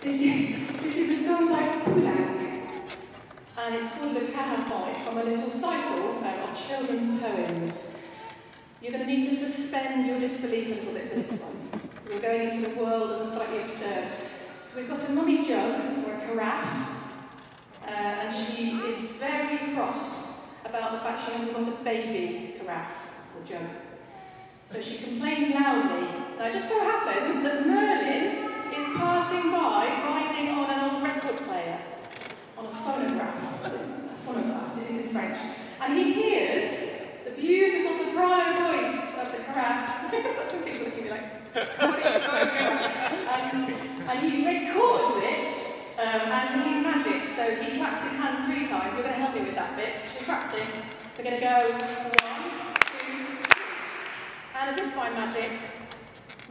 This is, this is a song by Kulak, and it's called The Carafon. It's from a little cycle uh, of children's poems. You're going to need to suspend your disbelief a little bit for this one. So we're going into the world of the slightly absurd. So we've got a mummy jug, or a carafe, uh, and she is very cross about the fact she hasn't got a baby carafe or jug. So she complains loudly. Now it just so happens that beautiful soprano voice of the carafe. Some people looking at me like, what are you talking about? And, and he records it, um, and he's magic, so he claps his hands three times. We're going to help you with that bit. Practice, we're going to go one, two, and as if by magic,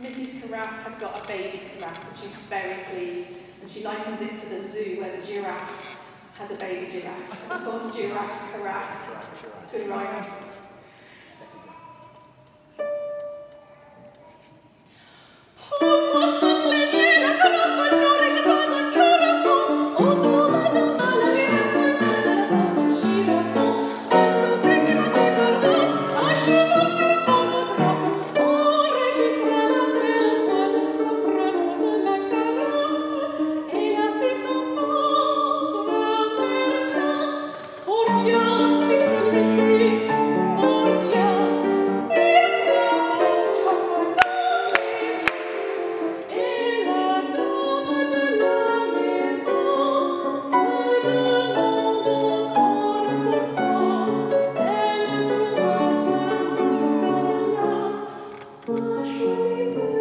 Mrs. Carafe has got a baby carafe and she's very pleased. And she likens it to the zoo where the giraffe has a baby giraffe. Because of course, giraffe, carafe, good rhyme. shape